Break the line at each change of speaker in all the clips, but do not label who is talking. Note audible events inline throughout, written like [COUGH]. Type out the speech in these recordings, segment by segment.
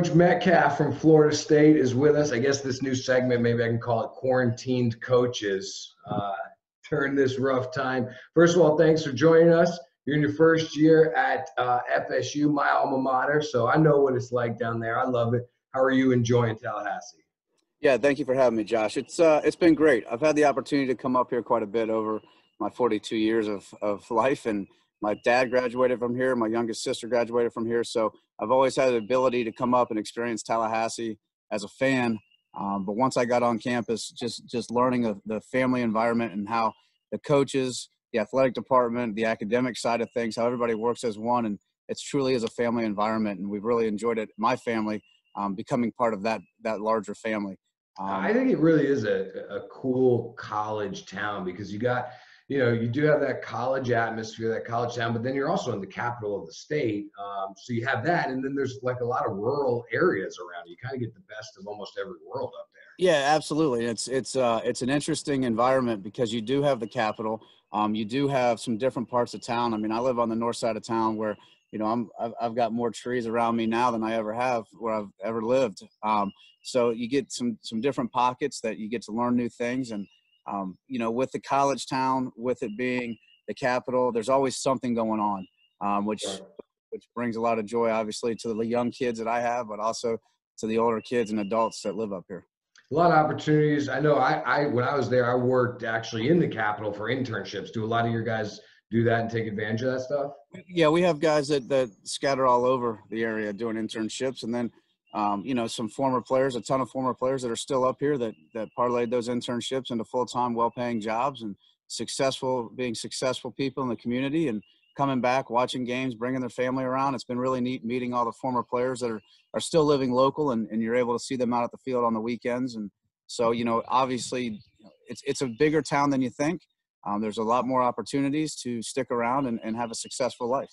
Coach Metcalf from Florida State is with us. I guess this new segment, maybe I can call it Quarantined Coaches uh, during this rough time. First of all, thanks for joining us. You're in your first year at uh, FSU, my alma mater, so I know what it's like down there. I love it. How are you enjoying Tallahassee?
Yeah, thank you for having me, Josh. It's uh, it's been great. I've had the opportunity to come up here quite a bit over my 42 years of of life, and my dad graduated from here. My youngest sister graduated from here, so I've always had the ability to come up and experience Tallahassee as a fan. Um, but once I got on campus, just just learning of the family environment and how the coaches, the athletic department, the academic side of things, how everybody works as one, and it's truly is a family environment, and we've really enjoyed it. My family um, becoming part of that that larger family.
Um, I think it really is a, a cool college town because you got, you know, you do have that college atmosphere, that college town, but then you're also in the capital of the state. Um, so you have that, and then there's like a lot of rural areas around. You kind of get the best of almost every world up there.
Yeah, absolutely. It's it's uh, it's an interesting environment because you do have the capital. Um, you do have some different parts of town. I mean, I live on the north side of town where you know I'm I've, I've got more trees around me now than I ever have where I've ever lived. Um, so you get some some different pockets that you get to learn new things, and um, you know, with the college town, with it being the capital, there's always something going on, um, which which brings a lot of joy, obviously, to the young kids that I have, but also to the older kids and adults that live up here.
A lot of opportunities. I know. I, I when I was there, I worked actually in the capital for internships. Do a lot of your guys do that and take advantage of that stuff?
Yeah, we have guys that that scatter all over the area doing internships, and then um, you know, some former players, a ton of former players that are still up here that that parlayed those internships into full-time, well-paying jobs and successful, being successful people in the community and coming back, watching games, bringing their family around. It's been really neat meeting all the former players that are are still living local, and, and you're able to see them out at the field on the weekends. And so, you know, obviously, it's it's a bigger town than you think. Um, there's a lot more opportunities to stick around and, and have a successful life.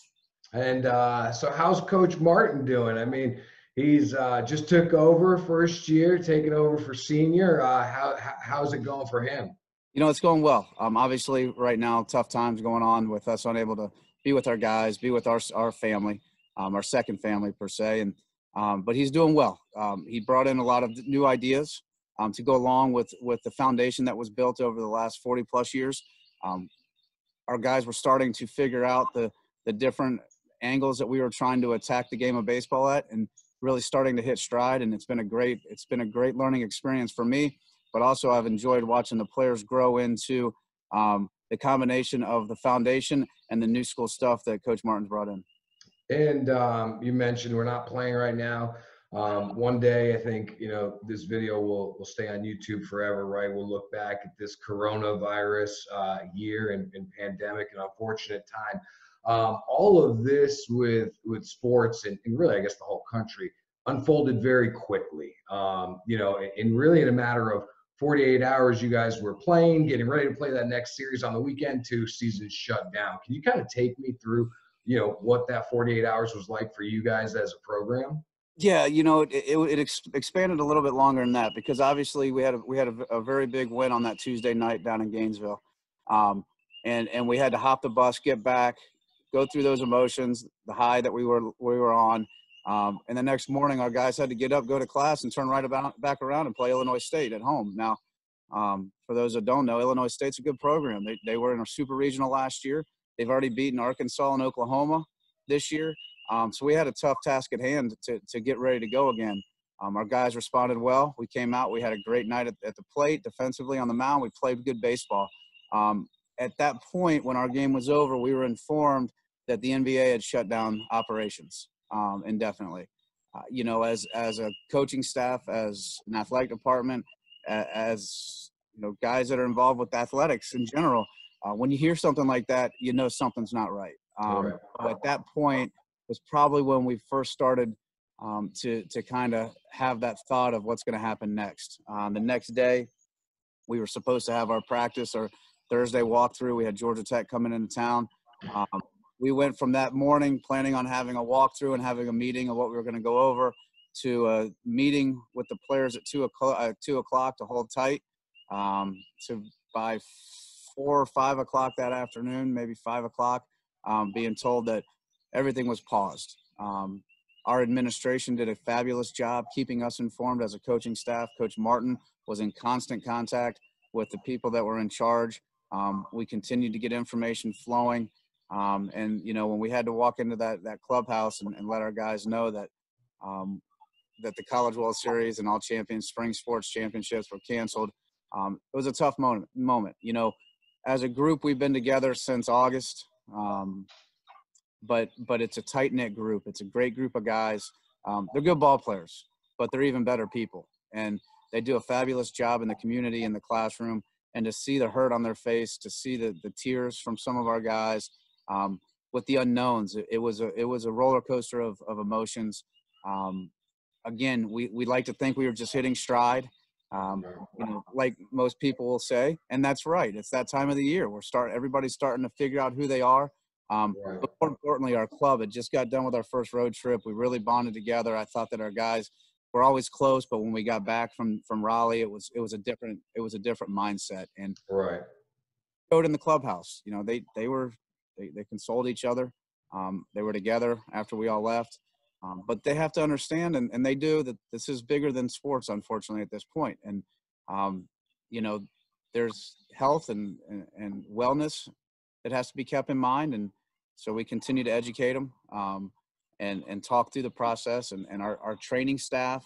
And uh, so, how's Coach Martin doing? I mean He's uh, just took over first year, taking over for senior. Uh, how how's it going for him?
You know, it's going well. Um, obviously, right now, tough times going on with us unable to be with our guys, be with our our family, um, our second family per se. And um, but he's doing well. Um, he brought in a lot of new ideas um, to go along with with the foundation that was built over the last 40 plus years. Um, our guys were starting to figure out the the different angles that we were trying to attack the game of baseball at, and really starting to hit stride and it's been a great it's been a great learning experience for me but also i've enjoyed watching the players grow into um, the combination of the foundation and the new school stuff that coach martin's brought in.
And um, you mentioned we're not playing right now. Um, one day i think you know this video will, will stay on youtube forever right? We'll look back at this coronavirus uh, year and, and pandemic and unfortunate time um, all of this with with sports and, and, really, I guess the whole country unfolded very quickly. Um, you know, and really in a matter of 48 hours, you guys were playing, getting ready to play that next series on the weekend. Two seasons shut down. Can you kind of take me through, you know, what that 48 hours was like for you guys as a program?
Yeah, you know, it, it, it ex- expanded a little bit longer than that because obviously we had a, we had a, a very big win on that Tuesday night down in Gainesville, um, and and we had to hop the bus, get back, go through those emotions, the high that we were we were on. Um, and the next morning, our guys had to get up, go to class, and turn right about back around and play Illinois State at home. Now, um, for those that don't know, Illinois State's a good program. They they were in a super regional last year. They've already beaten Arkansas and Oklahoma this year. Um, so we had a tough task at hand to to get ready to go again. Um, our guys responded well. We came out. We had a great night at, at, the plate, defensively on the mound. We played good baseball. Um, at that point, when our game was over, we were informed that the NBA had shut down operations um, indefinitely. Uh, you know, as as a coaching staff, as an athletic department, as you know, guys that are involved with athletics in general, uh, when you hear something like that, you know something's not right. Um, right. At that point was probably when we first started um, to to kind of have that thought of what's going to happen next. Um, the next day, we were supposed to have our practice or Thursday walkthrough. We had Georgia Tech coming into town. Um, we went from that morning planning on having a walkthrough and having a meeting of what we were going to go over to a meeting with the players at two o'clock, uh, two o'clock to hold tight. Um, to by four or five o'clock that afternoon, maybe five o'clock, um, being told that everything was paused. Um, our administration did a fabulous job keeping us informed as a coaching staff. Coach Martin was in constant contact with the people that were in charge. Um, we continued to get information flowing. Um, and, you know, when we had to walk into that, that clubhouse and, and let our guys know that, um, that the College World Series and all champions spring sports championships were canceled, um, it was a tough moment, moment. You know, as a group, we've been together since August. Um, but but it's a tight knit group. It's a great group of guys. Um, they're good ball players, but they're even better people, and they do a fabulous job in the community in the classroom. And to see the hurt on their face, to see the the tears from some of our guys um, with the unknowns, it, it, was a it was a roller coaster of of emotions. Um, again, we we like to think we were just hitting stride. Um, you know, like most people will say, and that's right. It's that time of the year. We're start everybody's starting to figure out who they are um, right. But more importantly, our club had just got done with our first road trip. We really bonded together. I thought that our guys were always close, but when we got back from from Raleigh, it was it was a different it was a different mindset. And
right,
showed in the clubhouse. You know, they they were they they consoled each other. Um, they were together after we all left. Um, but they have to understand, and, and they do, that this is bigger than sports, unfortunately, at this point. And, um, you know, there's health and, and, and, wellness that has to be kept in mind. And so we continue to educate them um, and, and talk through the process and, and our, our training staff,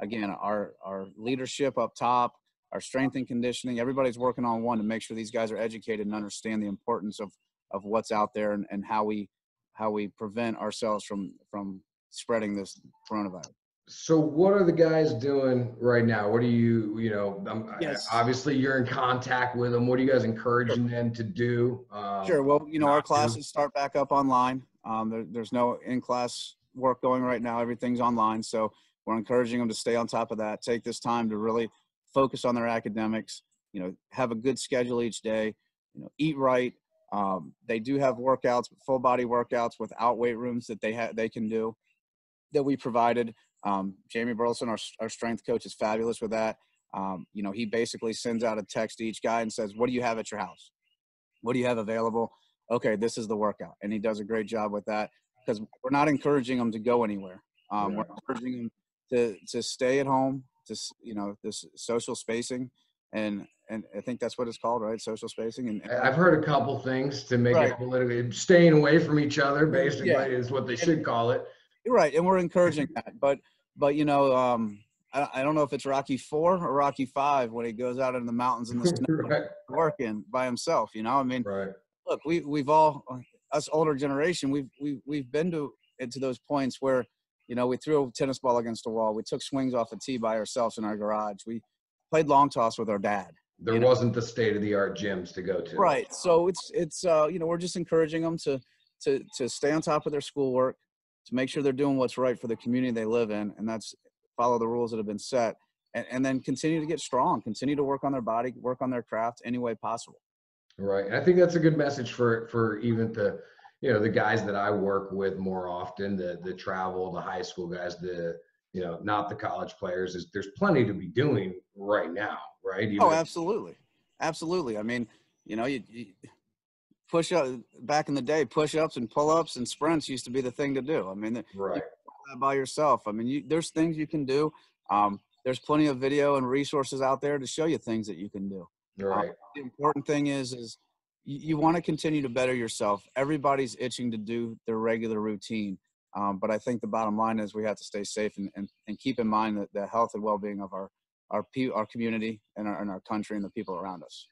again, our, our leadership up top, our strength and conditioning, everybody's working on one to make sure these guys are educated and understand the importance of, of what's out there and, and how we, how we prevent ourselves from, from spreading this coronavirus.
So what are the guys doing right now? What are you, you know, um,
yes.
obviously you're in contact with them. What are you guys encouraging sure. them to do?
Um, sure. Well, you know, our classes to? start back up online. Um, there, there's no in-class work going right now. Everything's online. So we're encouraging them to stay on top of that. Take this time to really focus on their academics, you know, have a good schedule each day, you know, eat right. Um, they do have workouts, full body workouts without weight rooms that they have, they can do that we provided. Um, Jamie Burleson, our, our strength coach, is fabulous with that. Um, you know, he basically sends out a text to each guy and says, "What do you have at your house? What do you have available? Okay, this is the workout," and he does a great job with that because we're not encouraging them to go anywhere. Um, yeah. We're encouraging them to to stay at home, to you know, this social spacing, and and I think that's what it's called, right? Social spacing. And, and
I've heard a couple things to make right. it politically staying away from each other. Basically, yeah. is what they should call it.
Right, and we're encouraging [LAUGHS] that, but but you know, um, I, I, don't know if it's Rocky Four or Rocky Five when he goes out in the mountains in the [LAUGHS] snow right. working by himself. You know, I mean,
right.
Look, we we've all us older generation, we've we we've been to into those points where you know we threw a tennis ball against a wall, we took swings off a tee by ourselves in our garage, we played long toss with our dad.
There wasn't know? the state of the art gyms to go to.
Right. So it's it's uh, you know we're just encouraging them to to to stay on top of their schoolwork, to make sure they're doing what's right for the community they live in, and that's follow the rules that have been set, and, and then continue to get strong, continue to work on their body, work on their craft any way possible.
Right, and I think that's a good message for for even the you know the guys that I work with more often, the the travel, the high school guys, the you know not the college players. Is there's plenty to be doing right now, right?
Even oh, absolutely, absolutely. I mean, you know, you, you push up back in the day, push ups and pull ups and sprints used to be the thing to do. I mean,
right.
by yourself. I mean, you, there's things you can do. Um, there's plenty of video and resources out there to show you things that you can do.
Right.
Um, the important thing is, is you, you want to continue to better yourself. Everybody's itching to do their regular routine. Um, but I think the bottom line is we have to stay safe and, and, and keep in mind that the health and well-being of our, our, our community and our, and our country and the people around us.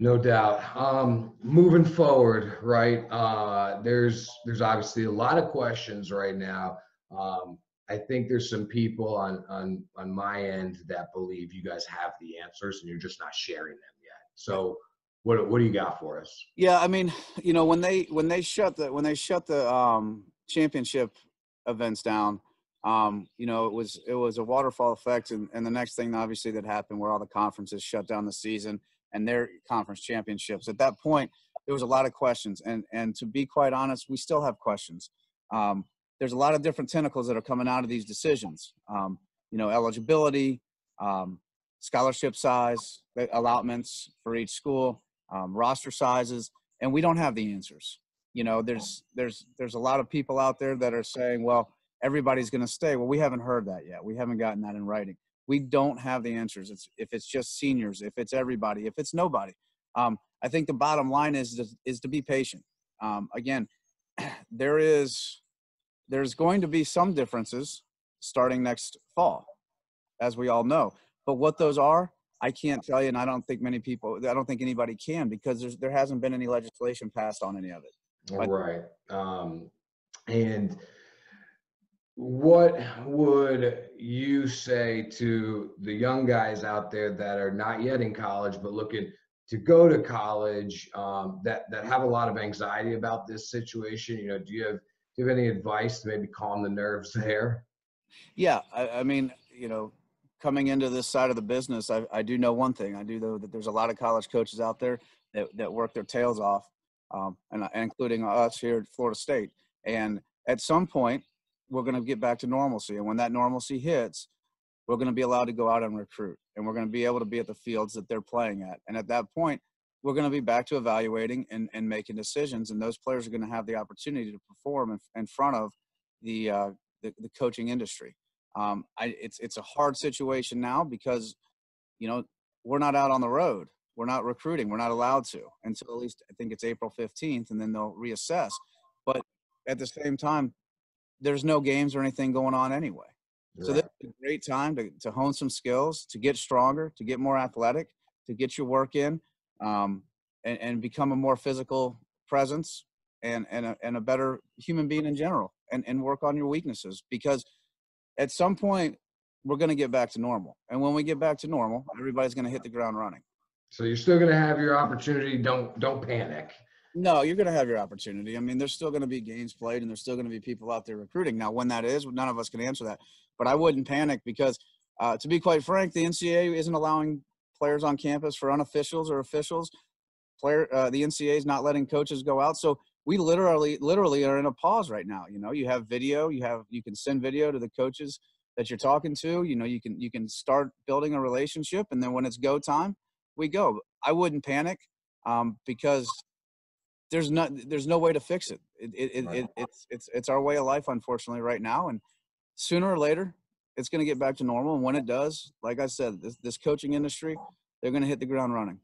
No doubt. Um, moving forward, right? Uh, there's there's obviously a lot of questions right now. Um, I think there's some people on on on my end that believe you guys have the answers and you're just not sharing them yet. So what what do you got for us?
Yeah, I mean, you know, when they when they shut the when they shut the um, championship events down, um, you know, it was it was a waterfall effect, and, and the next thing obviously that happened where all the conferences shut down the season and their conference championships. At that point, there was a lot of questions, and and to be quite honest, we still have questions. Um, there's a lot of different tentacles that are coming out of these decisions. Um, you know, eligibility, um, scholarship size, allotments for each school, um, roster sizes, and we don't have the answers. You know, there's there's there's a lot of people out there that are saying, well, everybody's going to stay. Well, we haven't heard that yet. We haven't gotten that in writing. We don't have the answers. It's if it's just seniors, if it's everybody, if it's nobody. Um, I think the bottom line is to, is to be patient. Um, again, [CLEARS THROAT] there is there's going to be some differences starting next fall, as we all know. But what those are, I can't tell you, and I don't think many people, I don't think anybody can because there's, there hasn't been any legislation passed on any of it.
Right. Um, and what would you say to the young guys out there that are not yet in college but looking to go to college um, that that have a lot of anxiety about this situation? You know, do you have do you have any advice to maybe calm the nerves [LAUGHS] there?
Yeah, I, I mean, you know, coming into this side of the business, I, I do know one thing. I do know that there's a lot of college coaches out there that, that work their tails off, um, and, and including us here at Florida State. And at some point, we're going to get back to normalcy. And when that normalcy hits, we're going to be allowed to go out and recruit, and we're going to be able to be at the fields that they're playing at. And at that point, we're going to be back to evaluating and, and making decisions. And those players are going to have the opportunity to perform in, in front of the, uh, the, the coaching industry. Um, I, it's it's a hard situation now because, you know, we're not out on the road. We're not recruiting. We're not allowed to until at least I think it's April 15th, and then they'll reassess. But at the same time, there's no games or anything going on anyway. Right. So this is a great time to, to hone some skills, to get stronger, to get more athletic, to get your work in, um, and, and become a more physical presence and and a, and a better human being in general, and and work on your weaknesses because – at some point we're going to get back to normal and when we get back to normal everybody's going to hit the ground running.
So you're still going to have your opportunity don't don't panic.
No you're going to have your opportunity. I mean there's still going to be games played and there's still going to be people out there recruiting. Now when that is none of us can answer that but i wouldn't panic because uh, to be quite frank the ncaa isn't allowing players on campus for unofficials or officials. Player uh, the ncaa is not letting coaches go out. So we literally literally are in a pause right now you know? You have video you have you can send video to the coaches that you're talking to you know you can you can start building a relationship and then when it's go time we go. I wouldn't panic um, because there's not there's no way to fix it. It, it, right. it, it's it's it's our way of life unfortunately right now and sooner or later it's going to get back to normal and when it does like i said this, this coaching industry they're going to hit the ground running.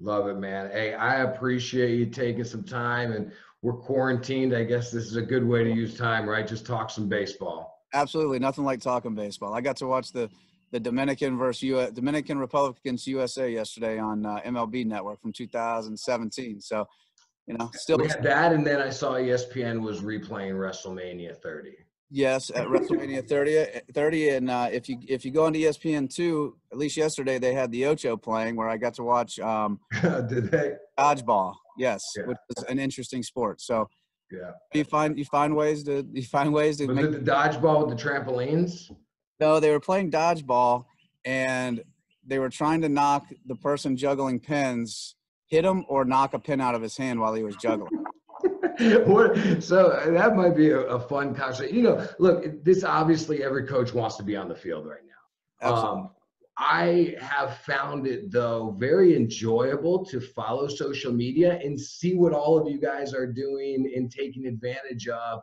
Love it man. Hey i appreciate you taking some time and we're quarantined. I guess this is a good way to use time, right? Just talk some baseball.
Absolutely, nothing like talking baseball. I got to watch the the Dominican versus US, Dominican Republic against USA yesterday on uh, MLB Network from 2017. So, you know, still
we had that, and then I saw ESPN was replaying WrestleMania 30.
Yes, at WrestleMania 30, 30, and uh, if you if you go on ESPN two, at least yesterday they had the Ocho playing, where I got to watch. Um, [LAUGHS]
Did they
dodgeball? Yes, yeah. which is an interesting sport. So
yeah,
you find you find ways to you find ways to
was
make
it the dodgeball with the trampolines.
No, they were playing dodgeball, and they were trying to knock the person juggling pins, hit him or knock a pin out of his hand while he was juggling. [LAUGHS]
so that might be a, a fun concept. You know, look, this obviously every coach wants to be on the field right now.
Absolutely. Um,
I have found it though very enjoyable to follow social media and see what all of you guys are doing and taking advantage of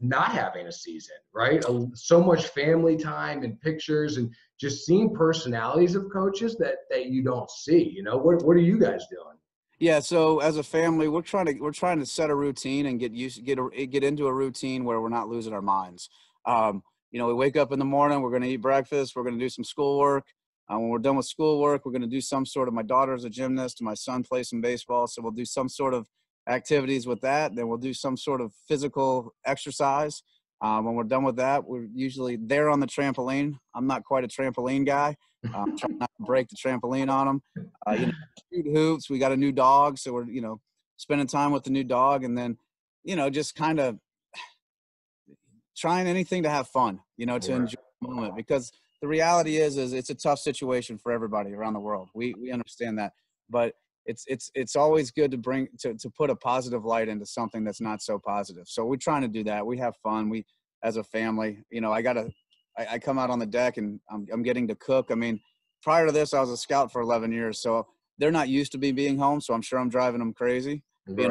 not having a season, right? So much family time and pictures and just seeing personalities of coaches that that you don't see. You know, what what are you guys doing?
Yeah, so as a family, we're trying to we're trying to set a routine and get used get a, get into a routine where we're not losing our minds. Um, you know, we wake up in the morning, we're going to eat breakfast, we're going to do some schoolwork, uh, when we're done with schoolwork, we're going to do some sort of. My daughter's a gymnast. and My son plays some baseball, so we'll do some sort of activities with that. Then we'll do some sort of physical exercise. Uh, when we're done with that, we're usually there on the trampoline. I'm not quite a trampoline guy. I'm um, trying not to break the trampoline on them. Uh, you know, [LAUGHS] shoot hoops. We got a new dog, so we're you know spending time with the new dog, and then you know just kind of [SIGHS] trying anything to have fun. You know, to right. enjoy the moment because the reality is is it's a tough situation for everybody around the world. We we understand that, but it's it's it's always good to bring to to put a positive light into something that's not so positive. So we're trying to do that. We have fun. We as a family, you know, I gotta I, I come out on the deck and I'm I'm getting to cook. I mean, prior to this, I was a scout for 11 years, so they're not used to me being home. So I'm sure I'm driving them crazy.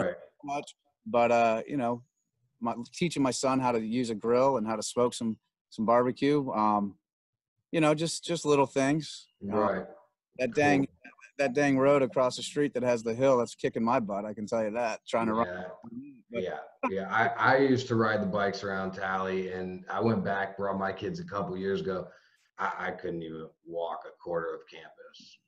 Right.
Much, but uh, you know, my teaching my son how to use a grill and how to smoke some some barbecue. Um, you know, just just little things.
Right.
that dang that dang road across the street that has the hill that's kicking my butt. I can tell you that. Trying to run.
Yeah. [LAUGHS]
But-
Yeah, yeah. I, I used to ride the bikes around Tally, and I went back, brought my kids a couple years ago. I, I couldn't even walk a quarter of campus.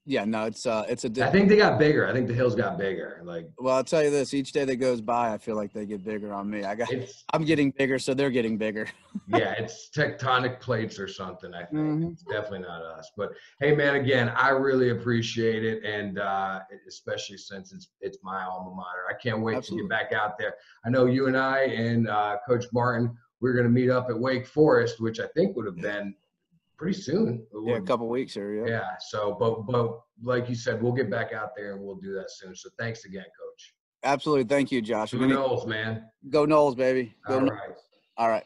Yeah, no, it's uh, it's a.
I think they got bigger. I think the hills got bigger. Like
well, I'll tell you this: each day that goes by, I feel like they get bigger on me. I got, [LAUGHS] I'm getting bigger, so they're getting bigger. [LAUGHS]
yeah, it's tectonic plates or something. I think
Mhm.
it's definitely not us. But hey, man, again, I really appreciate it, and uh, especially since it's it's my alma mater. I can't wait
Absolutely.
to get back out there. I know you and I and uh, Coach Martin, we're going to meet up at Wake Forest, which I think would have been pretty soon.
Yeah, a couple weeks here. Yeah.
Yeah. So, but but like you said, we'll get back out there and we'll do that soon. So thanks again, Coach.
Absolutely. Thank you, Josh. Gonna
knows, man?
go Noles, baby. Go.
All
Noles.
right.
All right.